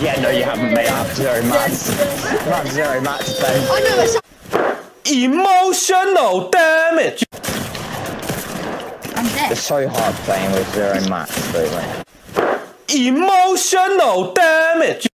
Yeah, no, you haven't, mate. I have zero mats. I have zero mats, Ben. I know it's. Emotional damage. I'm dead. It's so hard playing with zero mats, baby. mate. Emotional damage.